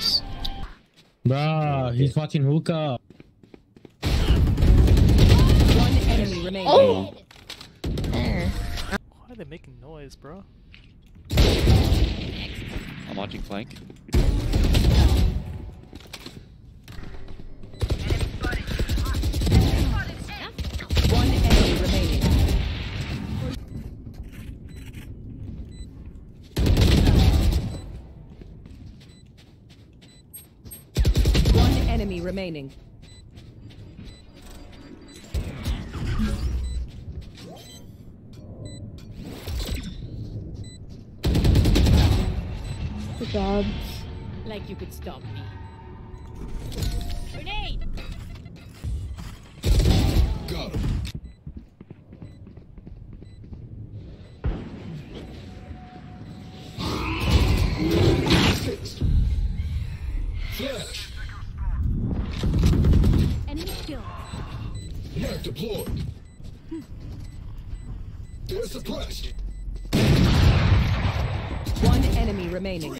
flash. Bruh, he's watching hookah. One enemy remaining. Oh! There. Why are they making noise, bro? I'm watching flank. Enemy remaining. Good job. Like you could stop me. Deployed. They're suppressed. One enemy remaining.